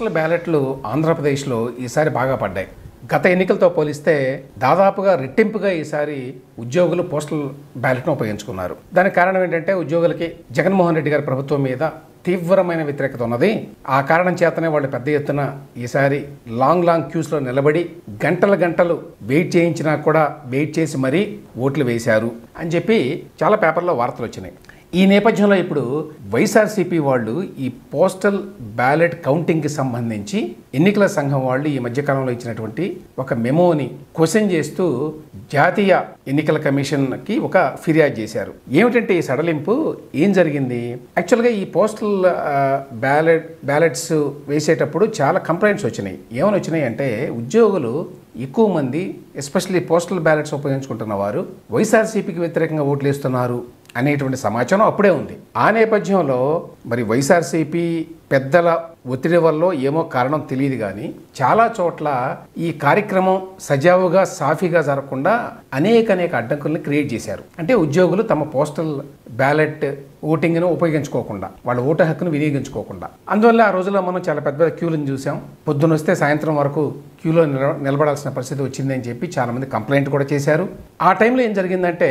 Postal బ్యాలెట్లు ఆంధ్రప్రదేశ్లో ఈసారి బాగా పడ్డాయి. గత ఎన్నికలతో పోలిస్తే దాదాపుగా రెట్టింపుగా ఈసారి ఉద్యోగులు పోస్టల్ బ్యాలెట్ను ఉపయోగించుకున్నారు. దానికి కారణం ఏంటంటే ఉద్యోగులకి జగన్మోహన్ రెడ్డి గారి ప్రభుత్వం మీద తీవ్రమైన వ్యతిరేకత ఉన్నది. ఆ కారణం చేతనే వాళ్ళు పెద్ద ఎత్తున ఈసారి లాంగ్ లాంగ్ క్యూస్లో నిలబడి గంటల గంటలు వెయిట్ చేయించినా కూడా వెయిట్ చేసి మరీ ఓట్లు వేశారు అని చెప్పి చాలా పేపర్లో వార్తలు వచ్చినాయి. ఈ నేపథ్యంలో ఇప్పుడు వైఎస్ఆర్సీపీ వాళ్ళు ఈ పోస్టల్ బ్యాలెట్ కౌంటింగ్కి సంబంధించి ఎన్నికల సంఘం వాళ్ళు ఈ మధ్యకాలంలో ఇచ్చినటువంటి ఒక మెమోని క్వశ్చన్ చేస్తూ జాతీయ ఎన్నికల కమిషన్కి ఒక ఫిర్యాదు చేశారు. ఏమిటంటే ఈ సడలింపు? ఏం జరిగింది? యాక్చువల్గా ఈ పోస్టల్ బ్యాలెట్ బ్యాలెట్స్ వేసేటప్పుడు చాలా కంప్లైంట్స్ వచ్చినాయి. ఏమని వచ్చినాయి అంటే ఉద్యోగులు ఎక్కువ మంది ఎస్పెషల్లీ పోస్టల్ బ్యాలెట్స్ ఉపయోగించుకుంటున్న వారు వైఎస్ఆర్సీపీకి వ్యతిరేకంగా ఓట్లు వేస్తున్నారు. అనేటువంటి సమాచారం అప్పుడే ఉంది. ఆ నేపథ్యంలో మరి వైఎస్ఆర్సీపీ పెద్దల ఒత్తిడి వల్ల ఏమో కారణం తెలియదు కానీ చాలా చోట్ల ఈ కార్యక్రమం సజావుగా సాఫీగా జరగకుండా అనేక అనేక అడ్డంకుల్ని క్రియేట్ చేశారు. అంటే ఉద్యోగులు తమ పోస్టల్ బ్యాలెట్ ఓటింగ్ను ఉపయోగించుకోకుండా వాళ్ళ ఓటు హక్కును వినియోగించుకోకుండా. అందువల్ల ఆ రోజుల్లో మనం చాలా పెద్ద పెద్ద క్యూలను చూసాం. పొద్దున వస్తే సాయంత్రం వరకు క్యూలో నిల- నిలబడాల్సిన పరిస్థితి వచ్చిందని చెప్పి చాలామంది కంప్లైంట్ కూడా చేశారు. ఆ టైంలో ఏం జరిగిందంటే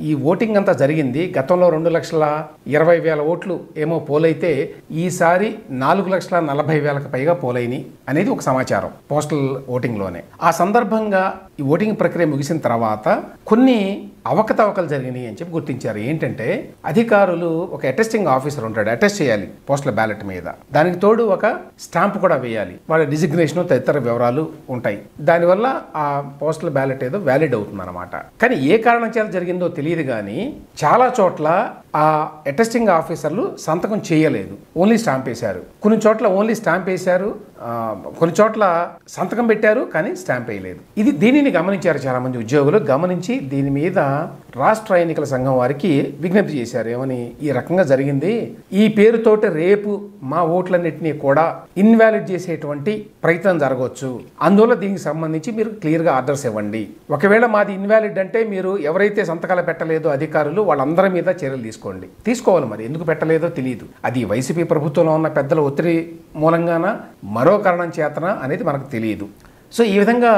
ఈ ఓటింగ్ అంతా జరిగింది. గతంలో రెండు లక్షల ఇరవై వేల ఓట్లు ఏమో పోలైతే ఈసారి నాలుగు లక్షల నలభై వేలకు పైగా పోలైని అనేది ఒక సమాచారం పోస్టల్ ఓటింగ్లోనే. ఆ సందర్భంగా ఈ ఓటింగ్ ప్రక్రియ ముగిసిన తర్వాత కొన్ని అవకతవకలు జరిగినాయి అని చెప్పి గుర్తించారు. ఏంటంటే అధికారులు ఒక అటెస్టింగ్ ఆఫీసర్ ఉంటాడు. అటెస్ట్ చేయాలి పోస్టల్ బ్యాలెట్ మీద. దానికి తోడు ఒక స్టాంప్ కూడా వేయాలి. వాళ్ళ డిజిగ్నేషన్ తదితర వివరాలు ఉంటాయి. దానివల్ల ఆ పోస్టల్ బ్యాలెట్ ఏదో వ్యాలిడ్ అవుతుంది అనమాట కానీ ఏ కారణం చేత జరిగిందో తెలియదు కానీ చాలా చోట్ల ఆ అటెస్టింగ్ ఆఫీసర్లు సంతకం చేయలేదు. ఓన్లీ స్టాంప్ వేశారు. కొన్ని చోట్ల ఓన్లీ స్టాంప్ వేశారు. కొన్ని చోట్ల సంతకం పెట్టారు కానీ స్టాంప్ వేయలేదు. ఇది దీనిని గమనించారు చాలా మంది ఉద్యోగులు. గమనించి దీని మీద రాష్ట్ర ఎన్నికల సంఘం వారికి విజ్ఞప్తి చేశారు. ఏమని? ఈ రకంగా జరిగింది. ఈ పేరుతోటి రేపు మా ఓట్లన్నింటినీ కూడా ఇన్వాలిడ్ చేసేటువంటి ప్రయత్నం జరగవచ్చు. అందువల్ల దీనికి సంబంధించి మీరు క్లియర్గా ఆర్డర్స్ ఇవ్వండి. ఒకవేళ మాది ఇన్వాలిడ్ అంటే మీరు ఎవరైతే సంతకాలు పెట్టలేదో అధికారులు వాళ్ళందరి మీద చర్యలు తీసుకోండి. తీసుకోవాలి మరి. ఎందుకు పెట్టలేదో తెలియదు అది వైసీపీ ప్రభుత్వంలో ఉన్న పెద్దల ఒత్తిడి మూలంగాన? మరో కారణం చేతన? అనేది మనకు తెలియదు సో ఈ విధంగా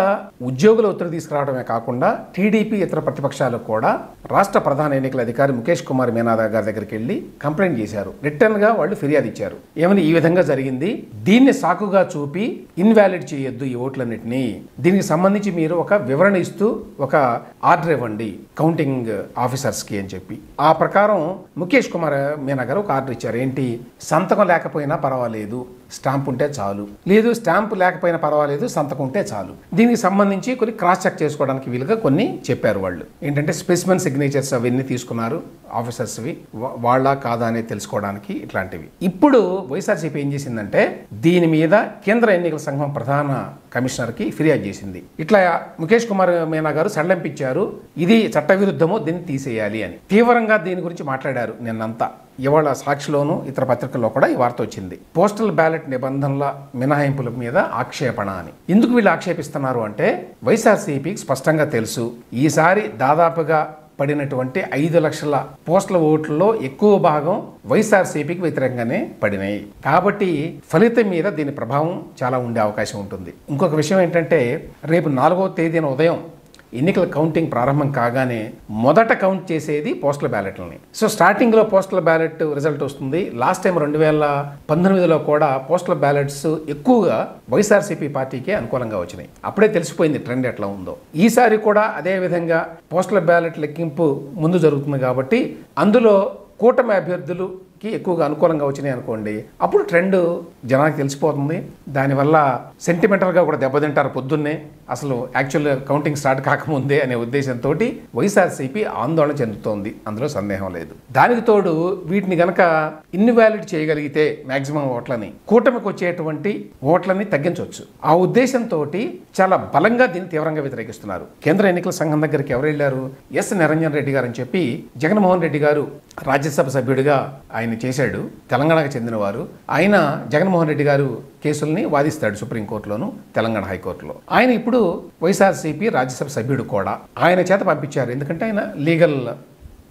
ఉద్యోగుల ఒత్తిడి తీసుకురావడమే కాకుండా టీడీపీ ఇతర ప్రతిపక్షాలు కూడా రాష్ట్ర ప్రధాన ఎన్నికల అధికారి ముఖేష్ కుమార్ మేనాదా గారి దగ్గరికి వెళ్ళి కంప్లైంట్ చేశారు. రిటర్న్గా వాళ్ళు ఫిర్యాదు ఇచ్చారు. ఏమని ఈ విధంగా జరిగింది? దీన్ని సాకుగా చూపి ఇన్వాలిడ్ చేయొద్దు ఈ ఓట్లన్నింటినీ. దీనికి సంబంధించి మీరు ఒక వివరణ ఇస్తూ ఒక ఆర్డర్ ఇవ్వండి కౌంటింగ్ ఆఫీసర్స్కి అని చెప్పి. ఆ ప్రకారం ముఖేష్ కుమార్ మీనా గారు ఒక ఆర్డర్ ఇచ్చారు. ఏంటి? సంతకం లేకపోయినా పర్వాలేదు. స్టాంప్ ఉంటే చాలు. లేదు స్టాంప్ లేకపోయినా పర్వాలేదు సంతకం ఉంటే చాలు. దీనికి సంబంధించి కొన్ని క్రాస్ చెక్ చేసుకోవడానికి వీలుగా కొన్ని చెప్పారు వాళ్ళు. ఏంటంటే స్పెసిమెన్ సిగ్నేచర్స్ అవన్నీ తీసుకున్నారు. ఆఫీసర్స్వి వాళ్ళ కాదా అనేది తెలుసుకోవడానికి ఇట్లాంటివి. ఇప్పుడు వైఎస్ఆర్సీపీ ఏం చేసిందంటే దీని మీద కేంద్ర ఎన్నికల సంఘం ప్రధాన కమిషనర్కి ఫిర్యాదు చేసింది. ఇట్లా ముఖేష్ కుమార్ మీనా గారు సడలింపించారు ఇది చట్టవిరుద్ధమో దీన్ని తీసేయాలి అని. తీవ్రంగా దీని గురించి మాట్లాడారు నిన్నంతా. ఇవాళ సాక్షిలోను ఇతర పత్రికల్లో కూడా ఈ వార్త వచ్చింది. పోస్టల్ బ్యాలెట్ నిబంధనల మినహాయింపుల మీద ఆక్షేపణ అని. ఎందుకు వీళ్ళు ఆక్షేపిస్తున్నారు అంటే వైఎస్ఆర్సీపీకి స్పష్టంగా తెలుసు ఈసారి దాదాపుగా పడినటువంటి ఐదు లక్షల పోస్టుల ఓట్లలో ఎక్కువ భాగం వైఎస్ఆర్సీపీకి వ్యతిరేకంగానే పడినాయి. కాబట్టి ఫలితం మీద దీని ప్రభావం చాలా ఉండే అవకాశం ఉంటుంది. ఇంకొక విషయం ఏంటంటే రేపు నాలుగవ తేదీన ఉదయం ఎన్నికల కౌంటింగ్ ప్రారంభం కాగానే మొదట కౌంట్ చేసేది పోస్టల్ బ్యాలెట్లని. సో స్టార్టింగ్లో పోస్టల్ బ్యాలెట్ రిజల్ట్ వస్తుంది. లాస్ట్ టైం రెండు వేల పంతొమ్మిదిలో కూడా పోస్టల్ బ్యాలెట్స్ ఎక్కువగా వైఎస్ఆర్సీపీ పార్టీకే అనుకూలంగా వచ్చినాయి. అప్పుడే తెలిసిపోయింది ట్రెండ్ ఎట్లా ఉందో. ఈసారి కూడా అదే విధంగా పోస్టల్ బ్యాలెట్ లెక్కింపు ముందు జరుగుతుంది కాబట్టి అందులో కూటమి అభ్యర్థులు కి ఎక్కువగా అనుకూలంగా వచ్చినాయి అనుకోండి అప్పుడు ట్రెండ్ జనానికి తెలిసిపోతుంది. దానివల్ల సెంటిమెంటల్గా కూడా దెబ్బతింటారు పొద్దున్నే. అసలు యాక్చువల్ కౌంటింగ్ స్టార్ట్ కాకముందే అనే ఉద్దేశంతో వైఎస్ఆర్సీపీ ఆందోళన చెందుతోంది. అందులో సందేహం లేదు. దానికి తోడు వీటిని గనక ఇన్వాలిడ్ చేయగలిగితే మ్యాక్సిమం ఓట్లని కూటమికి వచ్చేటువంటి ఓట్లని తగ్గించవచ్చు ఆ ఉద్దేశంతో చాలా బలంగా దీన్ని తీవ్రంగా వ్యతిరేకిస్తున్నారు. కేంద్ర ఎన్నికల సంఘం దగ్గరికి ఎవరు వెళ్ళారు? ఎస్. నిరంజన్ రెడ్డి గారు అని చెప్పి జగన్మోహన్ రెడ్డి గారు రాజ్యసభ సభ్యుడిగా ఆయన చేశాడు తెలంగాణకు చెందినవారు. ఆయన జగన్మోహన్ రెడ్డి గారు కేసుల్ని వాదిస్తాడు సుప్రీంకోర్టులోను తెలంగాణ హైకోర్టులో. ఆయన ఇప్పుడు వైఎస్ఆర్సీపీ రాజ్యసభ సభ్యుడు కూడా. ఆయన చేత పంపించారు ఎందుకంటే ఆయన లీగల్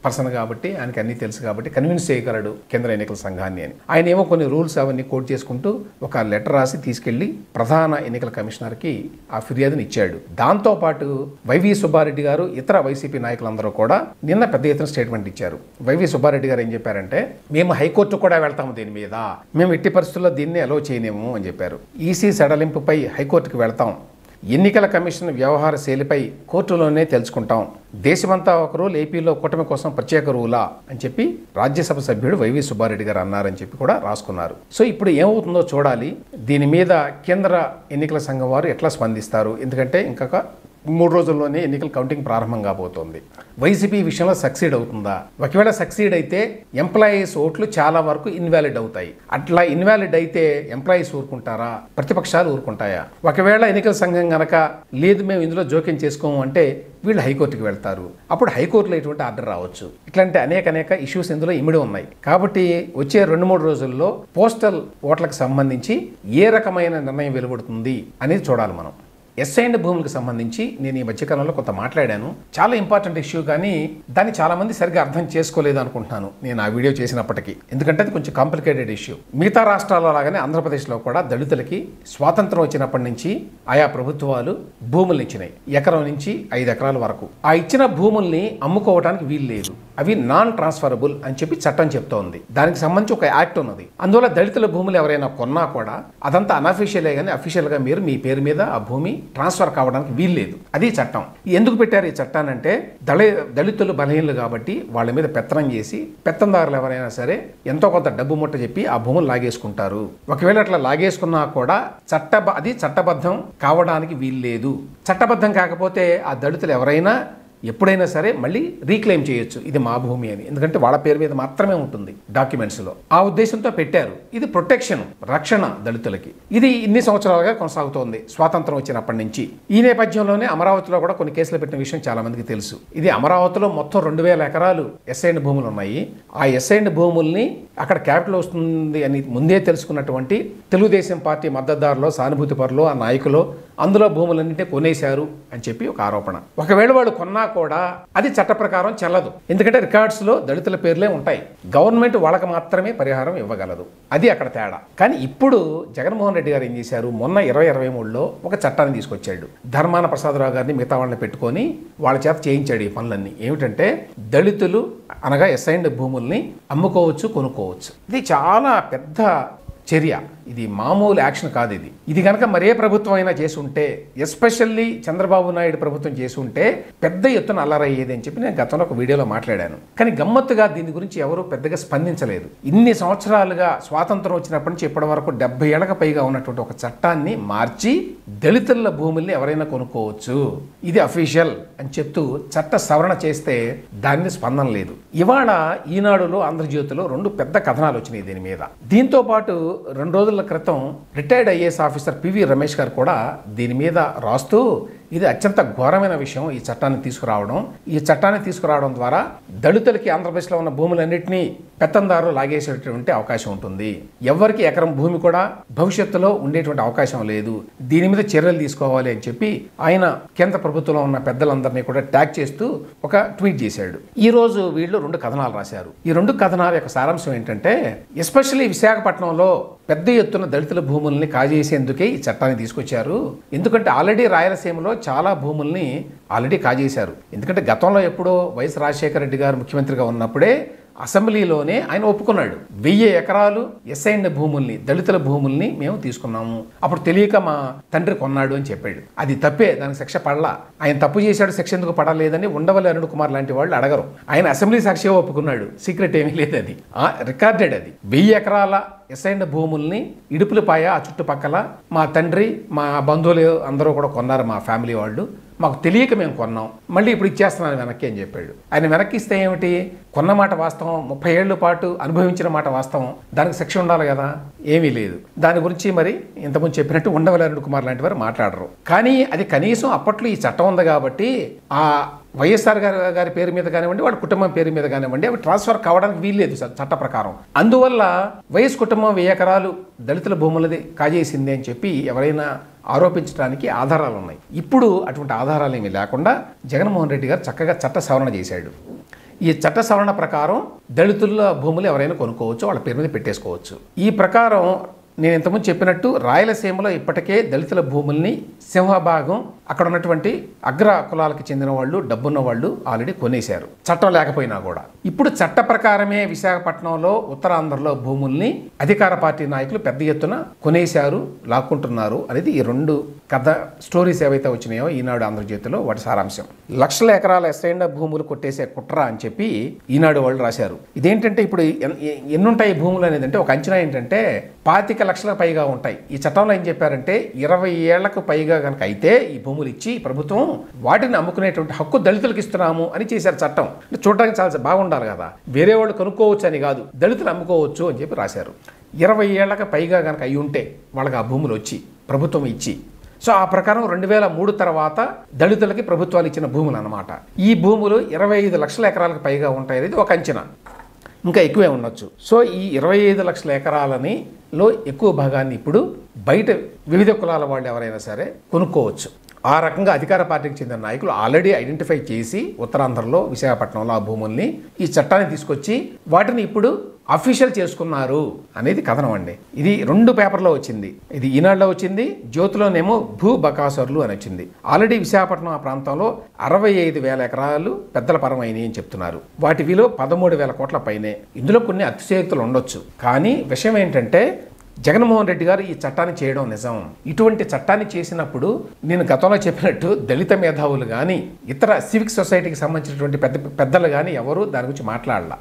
పర్సన్ కాబట్టి ఆయనకి అన్ని తెలుసు కాబట్టి కన్విన్స్ చేయగలడు కేంద్ర ఎన్నికల సంఘాన్ని అని. ఆయన ఏమో కొన్ని రూల్స్ అవన్నీ కోట్ చేసుకుంటూ ఒక లెటర్ రాసి తీసుకెళ్ళి ప్రధాన ఎన్నికల కమిషనర్కి ఆ ఫిర్యాదుని ఇచ్చాడు. దాంతోపాటు వైవి సుబ్బారెడ్డి గారు ఇతర వైసీపీ నాయకులందరూ కూడా నిన్న పెద్ద ఎత్తున స్టేట్మెంట్ ఇచ్చారు. వైవి సుబ్బారెడ్డి గారు ఏం చెప్పారంటే మేము హైకోర్టు కూడా వెళ్తాము దీని మీద. మేము ఎట్టి పరిస్థితుల్లో దీన్ని అలో చేయలేము అని చెప్పారు. ఈసీ సడలింపుపై హైకోర్టుకు వెళ్తాం. ఎన్నికల కమిషన్ వ్యవహార శైలిపై కోర్టులోనే తెలుసుకుంటాం. దేశమంతా ఒక ఏపీలో కూటమి కోసం ప్రత్యేక రూలా అని చెప్పి రాజ్యసభ సభ్యుడు వైవి సుబ్బారెడ్డి గారు అన్నారని చెప్పి కూడా రాసుకున్నారు. సో ఇప్పుడు ఏమవుతుందో చూడాలి. దీని మీద కేంద్ర ఎన్నికల సంఘం వారు ఎట్లా స్పందిస్తారు? ఎందుకంటే ఇంకొక మూడు రోజుల్లోనే ఎన్నికల కౌంటింగ్ ప్రారంభం కాబోతోంది. వైసీపీ విషయంలో సక్సీడ్ అవుతుందా? ఒకవేళ సక్సీడ్ అయితే ఎంప్లాయీస్ ఓట్లు చాలా వరకు ఇన్వాలిడ్ అవుతాయి. అట్లా ఇన్వాలిడ్ అయితే ఎంప్లాయీస్ ఊరుకుంటారా? ప్రతిపక్షాలు ఊరుకుంటాయా? ఒకవేళ ఎన్నికల సంఘం గనక లేదు మేము ఇందులో జోక్యం చేసుకోము అంటే వీళ్ళు హైకోర్టుకి వెళ్తారు. అప్పుడు హైకోర్టులో ఎటువంటి ఆర్డర్ రావచ్చు. ఇట్లాంటి అనేక అనేక ఇష్యూస్ ఇందులో ఇమిడి ఉన్నాయి. కాబట్టి వచ్చే రెండు మూడు రోజుల్లో పోస్టల్ ఓట్లకు సంబంధించి ఏ రకమైన నిర్ణయం వెలువడుతుంది అనేది చూడాలి మనం. ఎస్ఐండ్ భూములకు సంబంధించి నేను ఈ మధ్యకాలంలో కొంత మాట్లాడాను. చాలా ఇంపార్టెంట్ ఇష్యూ కానీ దాన్ని చాలా మంది సరిగ్గా అర్థం చేసుకోలేదు అనుకుంటున్నాను నేను ఆ వీడియో చేసినప్పటికీ. ఎందుకంటే అది కొంచెం కాంప్లికేటెడ్ ఇష్యూ మిగతా రాష్ట్రాల్లో లాగానే ఆంధ్రప్రదేశ్లో కూడా దళితులకి స్వాతంత్రం వచ్చినప్పటి నుంచి ఆయా ప్రభుత్వాలు భూములు ఇచ్చినాయి. ఎకరం నుంచి ఐదు ఎకరాల వరకు. ఆ ఇచ్చిన భూముల్ని అమ్ముకోవడానికి వీలు లేదు. అవి నాన్ ట్రాన్స్ఫరబుల్ అని చెప్పి చట్టం చెప్తోంది. దానికి సంబంధించి ఒక యాక్ట్ ఉన్నది. అందువల్ల దళితుల భూములు ఎవరైనా కొన్నా కూడా అదంతా అనఫీషియలే కానీ అఫీషియల్గా మీరు మీ పేరు మీద ఆ భూమి ట్రాన్స్ఫర్ కావడానికి వీల్లేదు. అది చట్టం. ఎందుకు పెట్టారు ఈ చట్టాన్ని అంటే దళి దళితులు బలహీనలు కాబట్టి వాళ్ళ మీద పెత్తనం చేసి పెత్తందారులు ఎవరైనా సరే ఎంతో కొంత డబ్బు ముట్ట చెప్పి ఆ భూములు లాగేసుకుంటారు. ఒకవేళ అట్లా లాగేసుకున్నా కూడా చట్ట అది చట్టబద్ధం కావడానికి వీల్లేదు. చట్టబద్ధం కాకపోతే ఆ దళితులు ఎవరైనా ఎప్పుడైనా సరే మళ్ళీ రీక్లెయిమ్ చేయొచ్చు. ఇది మా భూమి అని. ఎందుకంటే వాళ్ళ పేరు మీద మాత్రమే ఉంటుంది డాక్యుమెంట్స్లో. ఆ ఉద్దేశంతో పెట్టారు. ఇది ప్రొటెక్షన్ రక్షణ దళితులకి. ఇది ఇన్ని సంవత్సరాలుగా కొనసాగుతోంది. స్వాతంత్రం వచ్చినప్పటి నుంచి. ఈ నేపథ్యంలోనే అమరావతిలో కూడా కొన్ని కేసులు పెట్టిన విషయం చాలా మందికి తెలుసు. ఇది అమరావతిలో మొత్తం రెండు వేల ఎకరాలు ఎస్ఐండ్ భూములు ఉన్నాయి. ఆ ఎస్ఐండ్ భూముల్ని అక్కడ క్యాపిటల్ వస్తుంది అని ముందే తెలుసుకున్నటువంటి తెలుగుదేశం పార్టీ మద్దతుదారులో సానుభూతి పరులు ఆ నాయకులు అందులో భూములన్నింటినీ కొనేశారు అని చెప్పి ఒక ఆరోపణ. ఒకవేళ వాడు కొన్నా కూడా అది చట్ట ప్రకారం చెల్లదు. ఎందుకంటే రికార్డ్స్లో దళితుల పేర్లే ఉంటాయి. గవర్నమెంట్ వాళ్ళకి మాత్రమే పరిహారం ఇవ్వగలదు. అది అక్కడ తేడా. కానీ ఇప్పుడు జగన్మోహన్ రెడ్డి గారు ఏం చేశారు? మొన్న ఇరవై ఇరవై మూడులో ఒక చట్టాన్ని తీసుకొచ్చాడు. ధర్మాన ప్రసాదరావు గారిని మిగతా వాళ్ళని పెట్టుకొని వాళ్ళ చేత చేయించాడు ఈ పనులన్నీ. ఏమిటంటే దళితులు అనగా ఎస్ఐండ్ భూముల్ని అమ్ముకోవచ్చు కొనుక్కోవచ్చు. ఇది చాలా పెద్ద చర్య. ఇది మామూలు యాక్షన్ కాదు ఇది. ఇది కనుక మరే ప్రభుత్వం అయినా చేసి ఉంటే ఎస్పెషల్లీ చంద్రబాబు నాయుడు ప్రభుత్వం చేసి ఉంటే పెద్ద ఎత్తున అల్లరయ్యేది అని చెప్పి నేను గతంలో ఒక వీడియోలో మాట్లాడాను. కానీ గమ్మత్తుగా దీని గురించి ఎవరూ పెద్దగా స్పందించలేదు. ఇన్ని సంవత్సరాలుగా స్వాతంత్రం వచ్చినప్పటి నుంచి ఇప్పటి వరకు డెబ్బై ఏళ్ళకి పైగా ఉన్నటువంటి ఒక చట్టాన్ని మార్చి దళితుల భూముల్ని ఎవరైనా కొనుక్కోవచ్చు. ఇది అఫీషియల్ అని చెప్తూ చట్ట సవరణ చేస్తే దాన్ని స్పందన లేదు. ఇవాళ ఈనాడులో ఆంధ్రజ్యోతిలో రెండు పెద్ద కథనాలు వచ్చినాయి దీని మీద. దీంతో పాటు రెండు రోజుల క్రితం retired IAS officer P V Ramesh garu కూడా దీని మీద రాస్తూ ఇది అత్యంత ఘోరమైన విషయం ఈ చట్టాన్ని తీసుకురావడం. ఈ చట్టాన్ని తీసుకురావడం ద్వారా దళితులకి ఆంధ్రప్రదేశ్లో ఉన్న భూములన్నింటినీ పెత్తందారులు లాగేసేటటువంటి అవకాశం ఉంటుంది. ఎవరికి ఎకరం భూమి కూడా భవిష్యత్తులో ఉండేటువంటి అవకాశం లేదు. దీని మీద చర్యలు తీసుకోవాలి అని చెప్పి ఆయన కేంద్ర ప్రభుత్వంలో ఉన్న పెద్దలందరినీ కూడా ట్యాగ్ చేస్తూ ఒక ట్వీట్ చేశాడు. ఈ రోజు వీళ్ళు రెండు కథనాలు రాశారు. ఈ రెండు కథనాల యొక్క సారాంశం ఏంటంటే ఎస్పెషల్లీ విశాఖపట్నంలో పెద్ద ఎత్తున దళితుల భూముల్ని కాజేసేందుకే ఈ చట్టాన్ని తీసుకొచ్చారు. ఎందుకంటే ఆల్రెడీ రాయలసీమలో చాలా భూముల్ని ఆల్రెడీ కాజేశారు. ఎందుకంటే గతంలో ఎప్పుడో వైఎస్ రాజశేఖర రెడ్డి గారు ముఖ్యమంత్రిగా ఉన్నప్పుడే అసెంబ్లీలోనే ఆయన ఒప్పుకున్నాడు. వెయ్యి ఎకరాలు ఎస్ఐన్ భూముల్ని దళితుల భూముల్ని మేము తీసుకున్నాము. అప్పుడు తెలియక మా తండ్రి కొన్నాడు అని చెప్పాడు. అది తప్పే దానికి శిక్ష పడలా. ఆయన తప్పు చేశాడు శిక్ష ఎందుకు పడలేదని ఉండవల్లి అరుణ్ కుమార్ లాంటి వాళ్ళు అడగరు. ఆయన అసెంబ్లీ సాక్షిగా ఒప్పుకున్నాడు. సీక్రెట్ ఏమీ లేదు అది రికార్డెడ్ అది. వెయ్యి ఎకరాల ఎస్ఐన్ భూముల్ని ఇడుపులపాయ ఆ చుట్టుపక్కల మా తండ్రి మా బంధువులు అందరూ కూడా కొన్నారు మా ఫ్యామిలీ వాళ్ళు. మాకు తెలియక మేము కొన్నాం. మళ్ళీ ఇప్పుడు ఇచ్చేస్తున్నాను వెనక్కి అని చెప్పాడు. ఆయన వెనక్కి ఇస్తే ఏమిటి? కొన్న మాట వాస్తవం ముప్పై ఏళ్ళ పాటు అనుభవించిన మాట వాస్తవం. దానికి శిక్ష ఉండాలి కదా? ఏమీ లేదు. దాని గురించి మరి ఇంతకుముందు చెప్పినట్టు ఉండవలరుణ్ కుమార్ లాంటి వారు మాట్లాడరు. కానీ అది కనీసం అప్పట్లో ఈ చట్టం ఉంది కాబట్టి ఆ వైఎస్ఆర్ గారి గారి పేరు మీద కానివ్వండి వాళ్ళ కుటుంబం పేరు మీద కానివ్వండి అవి ట్రాన్స్ఫర్ కావడానికి వీల్లేదు చట్ట ప్రకారం. అందువల్ల వైఎస్ కుటుంబం వెయ్యి ఎకరాలు దళితుల భూములది కాజేసింది అని చెప్పి ఎవరైనా ఆరోపించడానికి ఆధారాలు ఉన్నాయి. ఇప్పుడు అటువంటి ఆధారాలు ఏమీ లేకుండా జగన్మోహన్ రెడ్డి గారు చక్కగా చట్ట సవరణ చేశాడు. ఈ చట్ట సవరణ ప్రకారం దళితుల భూములు ఎవరైనా కొనుక్కోవచ్చు వాళ్ళ పేరు మీద పెట్టేసుకోవచ్చు. ఈ ప్రకారం నేను ఇంతకుముందు చెప్పినట్టు రాయలసీమలో ఇప్పటికే దళితుల భూముల్ని సింహభాగం అక్కడ ఉన్నటువంటి అగ్ర కులాలకు చెందిన వాళ్ళు డబ్బున్న వాళ్ళు ఆల్రెడీ కొనేశారు. చట్టం లేకపోయినా కూడా. ఇప్పుడు చట్ట ప్రకారమే విశాఖపట్నంలో ఉత్తరాంధ్రలో భూముల్ని అధికార పార్టీ నాయకులు పెద్ద ఎత్తున కొనేశారు లాక్కుంటున్నారు అనేది ఈ రెండు కథ స్టోరీస్ ఏవైతే వచ్చినాయో ఈనాడు ఆంధ్రజ్యోతిలో వాటి సారాంశం. లక్షల ఎకరాల ఎస్ఐండ భూములు కొట్టేసే కుట్ర అని చెప్పి ఈనాడు వాళ్ళు రాశారు. ఇదేంటంటే ఇప్పుడు ఎన్- ఎన్నుంటాయి భూములు అనేది అంటే ఒక అంచనా ఏంటంటే పాతిక లక్షల పైగా ఉంటాయి. ఈ చట్టంలో ఏం చెప్పారంటే ఇరవై ఏళ్ళకు పైగా కనుక అయితే ఈ భూములు ఇచ్చి ప్రభుత్వం వాటిని అమ్ముకునేటువంటి హక్కు దళితులకు ఇస్తున్నాము అని చేశారు చట్టం. అంటే చూడడానికి చాలా బాగుండాలి కదా. వేరే వాళ్ళు కొనుక్కోవచ్చు అని కాదు దళితులు అమ్ముకోవచ్చు అని చెప్పి రాశారు. ఇరవై ఏళ్ళకు పైగా కనుక అయి ఉంటే వాళ్ళకి ఆ భూములు వచ్చి ప్రభుత్వం ఇచ్చి. సో ఆ ప్రకారం రెండు వేల మూడు తర్వాత దళితులకి ప్రభుత్వాలు ఇచ్చిన భూములు అన్నమాట. ఈ భూములు ఇరవై ఐదు లక్షల ఎకరాలకు పైగా ఉంటాయి అనేది ఒక అంచనా. ఇంకా ఎక్కువే ఉండొచ్చు. సో ఈ ఇరవై ఐదు లక్షల ఎకరాలని లో ఎక్కువ భాగాన్ని ఇప్పుడు బయట వివిధ కులాల వాళ్ళు ఎవరైనా సరే కొనుక్కోవచ్చు. ఆ రకంగా అధికార పార్టీకి చెందిన నాయకులు ఆల్రెడీ ఐడెంటిఫై చేసి ఉత్తరాంధ్రలో విశాఖపట్నంలో ఆ భూముల్ని ఈ చట్టాన్ని తీసుకొచ్చి వాటిని ఇప్పుడు అఫీషియల్ చేసుకున్నారు అనేది కథనం అండి. ఇది రెండు పేపర్లో వచ్చింది. ఇది ఈనాడులో వచ్చింది జ్యోతిలోనేమో భూ బకాసర్లు అని వచ్చింది. ఆల్రెడీ విశాఖపట్నం ఆ ప్రాంతంలో అరవై ఐదు వేల ఎకరాలు పెద్దల పరమైనవి అని చెప్తున్నారు. వాటి విలువ పదమూడు వేల కోట్ల పైనే. ఇందులో కొన్ని అతిశయోక్తులు ఉండొచ్చు. కానీ విషయం ఏంటంటే జగన్మోహన్ రెడ్డి గారు ఈ చట్టాన్ని చేయడం నిజం. ఇటువంటి చట్టాన్ని చేసినప్పుడు నేను గతంలో చెప్పినట్టు దళిత మేధావులు కానీ ఇతర సివిక్ సొసైటీకి సంబంధించినటువంటి పెద్ద పెద్దలు కానీ ఎవరు దాని గురించి మాట్లాడాల.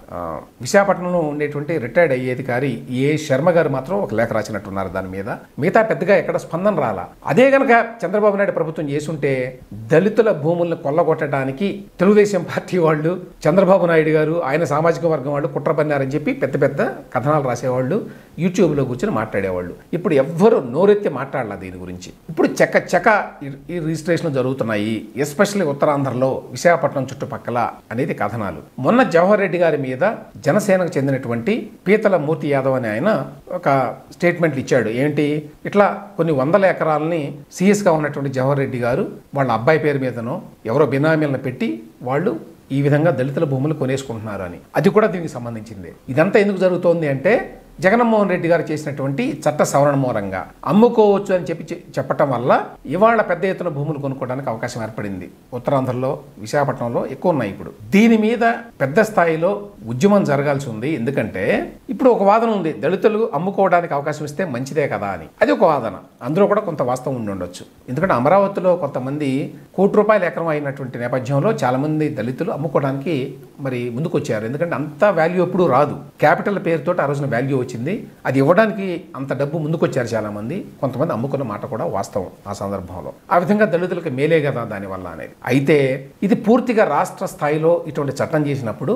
విశాఖపట్నంలో ఉండేటువంటి రిటైర్డ్ అయ్యే అధికారి ఏ శర్మ గారు మాత్రం ఒక లేఖ రాసినట్టున్నారు దాని మీద. మిగతా పెద్దగా ఎక్కడ స్పందన రాలా. అదే గనక చంద్రబాబు నాయుడు ప్రభుత్వం చేసుంటే దళితుల భూములను కొల్లగొట్టడానికి తెలుగుదేశం పార్టీ వాళ్ళు చంద్రబాబు నాయుడు గారు ఆయన సామాజిక వర్గం వాళ్ళు కుట్ర పన్నారని చెప్పి పెద్ద పెద్ద కథనాలు రాసేవాళ్ళు. యూట్యూబ్లో కూర్చొని మాట్లాడేవాళ్ళు. ఇప్పుడు ఎవ్వరు నోరెత్తి మాట్లాడాల దీని గురించి. ఇప్పుడు చెక్క చెక ఈ- రిజిస్ట్రేషన్లు జరుగుతున్నాయి. ఎస్పెషల్లీ ఉత్తరాంధ్రలో విశాఖపట్నం చుట్టుపక్కల అనేది కథనాలు. మొన్న జవహర్ రెడ్డి గారి మీద జనసేనకు చెందినటువంటి పీతల మూర్తి యాదవ్ అని ఆయన ఒక స్టేట్మెంట్లు ఇచ్చాడు. ఏంటి? ఇట్లా కొన్ని వందల ఎకరాలని సీఎస్గా ఉన్నటువంటి జవహర్ రెడ్డి గారు వాళ్ళ అబ్బాయి పేరు మీదనో ఎవరో బినామీలను పెట్టి వాళ్ళు ఈ విధంగా దళితుల భూములు కొనేసుకుంటున్నారు అని. అది కూడా దీనికి సంబంధించింది. ఇదంతా ఎందుకు జరుగుతోంది అంటే జగన్మోహన్ రెడ్డి గారు చేసినటువంటి చట్ట సవరణ మూలంగా అమ్ముకోవచ్చు అని చెప్పి చెప్పటం వల్ల ఇవాళ పెద్ద ఎత్తున భూములు కొనుక్కోవడానికి అవకాశం ఏర్పడింది. ఉత్తరాంధ్రలో విశాఖపట్నంలో ఎక్కువ ఉన్నాయి ఇప్పుడు. దీని మీద పెద్ద స్థాయిలో ఉద్యమం జరగాల్సి ఉంది. ఎందుకంటే ఇప్పుడు ఒక వాదన ఉంది. దళితులు అమ్ముకోవడానికి అవకాశం ఇస్తే మంచిదే కదా అని. అది ఒక వాదన. అందులో కూడా కొంత వాస్తవం ఉండి ఉండొచ్చు. ఎందుకంటే అమరావతిలో కొంతమంది కోటి రూపాయల ఎకరం అయినటువంటి నేపథ్యంలో చాలామంది దళితులు అమ్ముకోవడానికి మరి ముందుకొచ్చారు. ఎందుకంటే అంత వాల్యూ ఎప్పుడు రాదు. క్యాపిటల్ పేరుతో ఆ రోజున వాల్యూ వచ్చింది. అది ఇవ్వడానికి అంత డబ్బు ముందుకొచ్చారు చాలామంది. చాలా మంది కొంతమంది అమ్ముకున్న మాట కూడా వాస్తవం ఆ సందర్భంలో. ఆ విధంగా దళితులకు మేలే కదా దానివల్ల అనేది. అయితే ఇది పూర్తిగా రాష్ట్ర స్థాయిలో ఇటువంటి చట్టం చేసినప్పుడు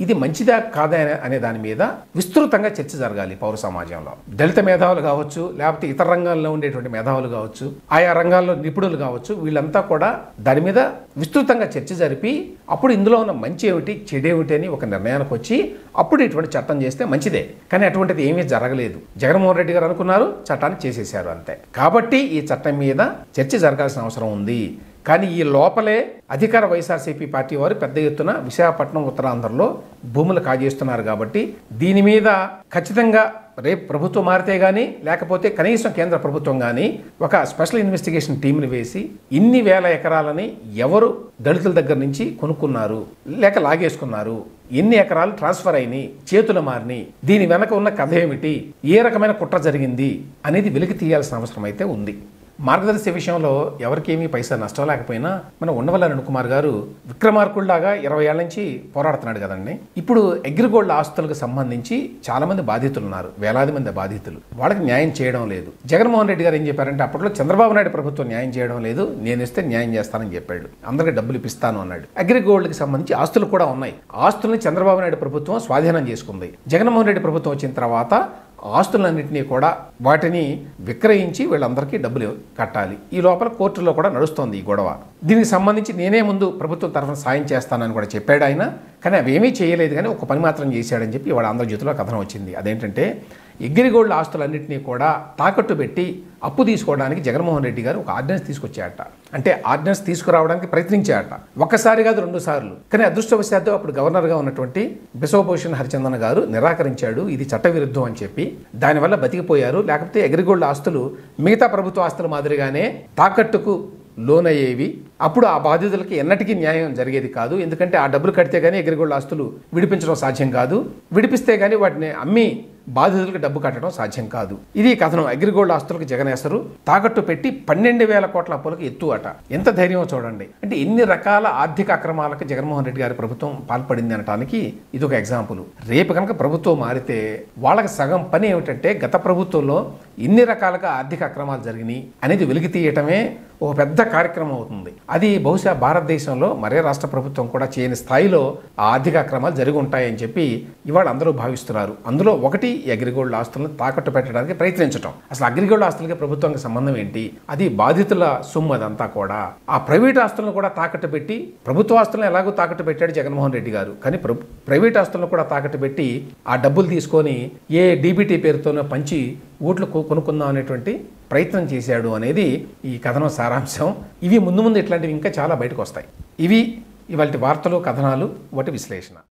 ఇది మంచిదా కాదా అనే- దాని మీద విస్తృతంగా చర్చ జరగాలి పౌర సమాజంలో. దళిత మేధావులు కావచ్చు లేకపోతే ఇతర రంగాల్లో ఉండేటువంటి మేధావులు కావచ్చు ఆయా రంగాల్లో నిపుణులు కావచ్చు వీళ్ళంతా కూడా దాని మీద విస్తృతంగా చర్చ జరిపి అప్పుడు ఇందులో ఉన్న మంచి ఏమిటి చెడేమిటి అని ఒక నిర్ణయానికి వచ్చి అప్పుడు ఇటువంటి చట్టం చేస్తే మంచిదే. కానీ అటువంటిది ఏమీ జరగలేదు. జగన్మోహన్ రెడ్డి గారు అనుకున్నారు చట్టాన్ని చేసేశారు అంతే. కాబట్టి ఈ చట్టం మీద చర్చ జరగాల్సిన అవసరం ఉంది. కానీ ఈ లోపలే అధికార వైఎస్ఆర్సీపీ పార్టీ వారు పెద్ద ఎత్తున విశాఖపట్నం ఉత్తరాంధ్రలో భూములు కాజేస్తున్నారు కాబట్టి దీని మీద ఖచ్చితంగా రేపు ప్రభుత్వం మారితే కానీ లేకపోతే కనీసం కేంద్ర ప్రభుత్వం కానీ ఒక స్పెషల్ ఇన్వెస్టిగేషన్ టీంని వేసి ఇన్ని వేల ఎకరాలని ఎవరు దళితుల దగ్గర నుంచి కొనుక్కున్నారు లేక లాగేసుకున్నారు ఎన్ని ఎకరాలు ట్రాన్స్ఫర్ అయినాయి చేతులు మారినాయి దీని వెనక ఉన్న కథ ఏమిటి ఏ రకమైన కుట్ర జరిగింది అనేది వెలికి తీయాల్సిన అవసరం అయితే ఉంది. మార్గదర్శి విషయంలో ఎవరికేమీ పైసా నష్టం లేకపోయినా మన ఉండవల్లి అరుణ్ కుమార్ గారు విక్రమార్కుల్లాగా ఇరవై ఏళ్ళ నుంచి పోరాడుతున్నాడు కదండి. ఇప్పుడు అగ్రిగోల్డ్ ఆస్తులకు సంబంధించి చాలామంది బాధితులు ఉన్నారు వేలాది మంది బాధితులు. వాళ్ళకి న్యాయం చేయడం లేదు. జగన్మోహన్ రెడ్డి గారు ఏం చెప్పారంటే అప్పట్లో చంద్రబాబు నాయుడు ప్రభుత్వం న్యాయం చేయడం లేదు నేను ఇస్తే న్యాయం చేస్తానని చెప్పాడు. అందరికీ డబ్బులు ఇప్పిస్తాను అన్నాడు. అగ్రిగోల్డ్కి సంబంధించి ఆస్తులు కూడా ఉన్నాయి. ఆస్తుల్ని చంద్రబాబు నాయుడు ప్రభుత్వం స్వాధీనం చేసుకుంది. జగన్మోహన్ రెడ్డి ప్రభుత్వం వచ్చిన తర్వాత ఆస్తులన్నింటినీ కూడా వాటిని విక్రయించి వీళ్ళందరికీ డబ్బులు కట్టాలి. ఈ లోపల కోర్టులో కూడా నడుస్తోంది ఈ గొడవ. దీనికి సంబంధించి నేనే ముందు ప్రభుత్వం తరఫున సాయం చేస్తానని కూడా చెప్పాడు ఆయన. కానీ అవేమీ చేయలేదు కానీ ఒక పని మాత్రం చేశాడని చెప్పి వాడు ఆంధ్రజ్యోతిలో కథనం వచ్చింది. అదేంటంటే ఎగ్గిరిగోల్డ్ ఆస్తులన్నింటినీ కూడా తాకట్టు పెట్టి అప్పు తీసుకోవడానికి జగన్మోహన్ రెడ్డి గారు ఒక ఆర్డినెన్స్ తీసుకొచ్చాయట. అంటే ఆర్డినెన్స్ తీసుకురావడానికి ప్రయత్నించాయట. ఒక్కసారి కాదు రెండు సార్లు. కానీ అదృష్టవశాత్తు అప్పుడు గవర్నర్గా ఉన్నటువంటి బిశ్వభూషణ్ హరిచందన్ గారు నిరాకరించాడు. ఇది చట్టవిరుద్ధం అని చెప్పి. దానివల్ల బతికిపోయారు. లేకపోతే అగ్రిగోల్డ్ ఆస్తులు మిగతా ప్రభుత్వ ఆస్తుల మాదిరిగానే తాకట్టుకు లోనయ్యేవి. అప్పుడు ఆ బాధితులకి ఎన్నటికీ న్యాయం జరిగేది కాదు. ఎందుకంటే ఆ డబ్బులు కడితే కానీ అగ్రిగోల్డ్ ఆస్తులు విడిపించడం సాధ్యం కాదు. విడిపిస్తే కానీ వాటిని అమ్మి బాధితులకు డబ్బు కట్టడం సాధ్యం కాదు. ఇది కథనం. అగ్రిగోల్డ్ ఆస్తులకు జగనేశ్వరు తాకట్టు పెట్టి పన్నెండు వేల కోట్ల అప్పులకు ఎత్తు అట ఎంత ధైర్యం చూడండి. అంటే ఎన్ని రకాల ఆర్థిక అక్రమాలకు జగన్మోహన్ రెడ్డి గారి ప్రభుత్వం పాల్పడింది అనటానికి ఇది ఒక ఎగ్జాంపుల్. రేపు కనుక ప్రభుత్వం మారితే వాళ్ళకి సగం పని ఏమిటంటే గత ప్రభుత్వంలో ఎన్ని రకాలుగా ఆర్థిక అక్రమాలు జరిగినాయి అనేది వెలికి తీయటమే ఒక పెద్ద కార్యక్రమం అవుతుంది. అది బహుశా భారతదేశంలో మరే రాష్ట్ర ప్రభుత్వం కూడా చేయని స్థాయిలో ఆ ఆర్థిక అక్రమాలు జరిగి ఉంటాయని చెప్పి ఇవాళ అందరూ భావిస్తున్నారు. అందులో ఒకటి అగ్రిగోల్డ్ ఆస్తులను తాకట్టు పెట్టడానికి ప్రయత్నించడం అసలు అగ్రిగోల్డ్ ఆస్తులకి ప్రభుత్వానికి సంబంధం ఏంటి? అది బాధితుల సొమ్ము అదంతా కూడా. ఆ ప్రైవేట్ ఆస్తులను కూడా తాకట్టు పెట్టి ప్రభుత్వ ఆస్తులను ఎలాగో తాకట్టు పెట్టాడు జగన్మోహన్ రెడ్డి గారు. కానీ ప్రైవేట్ ఆస్తులను కూడా తాకట్టు పెట్టి ఆ డబ్బులు తీసుకొని ఏ డీబీటీ పేరుతోనో పంచి ఓట్లు కొనుక్కుందాం అనేటువంటి ప్రయత్నం చేశాడు అనేది ఈ కథనం సారాంశం. ఇవి ముందు ముందు ఇట్లాంటివి ఇంకా చాలా బయటకు వస్తాయి. ఇవి ఇవాళ వార్తలు కథనాలు వాటి విశ్లేషణ.